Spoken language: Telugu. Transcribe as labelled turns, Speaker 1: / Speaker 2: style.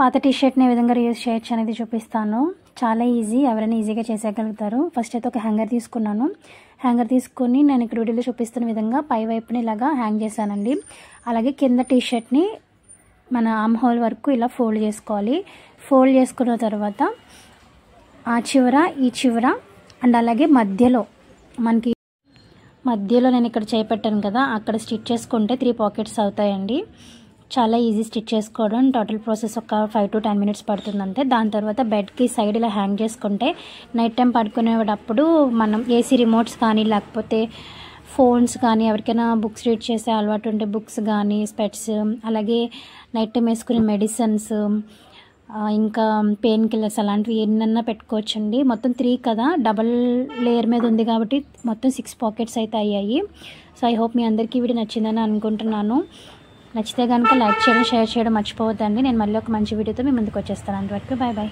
Speaker 1: పాత టీ షర్ట్ని ఏ విధంగా రీయూజ్ చేయొచ్చు అనేది చూపిస్తాను. చాలా ఈజీ ఎవరైనా ఈజీగా చేసేయగలుగుతారు. ఫస్ట్ అయితే ఒక హ్యాంగర్ తీసుకున్నాను. హ్యాంగర్ తీసుకొని నేను ఇక్కడ వీడియోలో చూపిస్తున్న విధంగా పై వైపుని ఇలాగా హ్యాంగ్ చేశానండి. అలాగే కింద టీ షర్ట్ని మన ఆమ్ హోల్ వరకు ఇలా ఫోల్డ్ చేసుకోవాలి. ఫోల్డ్ చేసుకున్న తర్వాత ఆ చివర ఈ చివర అండ్ అలాగే మధ్యలో మనకి మధ్యలో నేను ఇక్కడ చేపెట్టాను కదా అక్కడ స్టిచ్ చేసుకుంటే త్రీ పాకెట్స్ అవుతాయండి. చాలా ఈజీ స్టిచ్ చేసుకోవడం. టోటల్ ప్రాసెస్ ఒక ఫైవ్ టు టెన్ మినిట్స్ పడుతుంది అంతే దాని తర్వాత బెడ్కి సైడ్ ఇలా హ్యాంగ్ చేసుకుంటే నైట్ టైం పడుకునేటప్పుడు మనం ఏసీ రిమోట్స్ కానీ లేకపోతే ఫోన్స్ కానీ ఎవరికైనా బుక్స్ రీడ్ చేసే అలవాటు ఉంటే బుక్స్ కానీ స్పెట్స్ అలాగే నైట్ టైం వేసుకునే మెడిసిన్స్ ఇంకా పెయిన్ కిల్లర్స్ అలాంటివి ఎన్నన్నా పెట్టుకోవచ్చండి. మొత్తం త్రీ కదా. డబల్ లేయర్ మీద ఉంది కాబట్టి మొత్తం సిక్స్ పాకెట్స్ అయితే అయ్యాయి. సో ఐ హోప్ మీ అందరికీ వీడియో నచ్చిందని అనుకుంటున్నాను. నచ్చితే కనుక లైక్ చేయడం షేర్ చేయడం మర్చిపోవద్దండి. నేను మళ్ళీ ఒక మంచి వీడియోతో మీ ముందుకు వచ్చేస్తాను. అంతవరకు బాయ్ బాయ్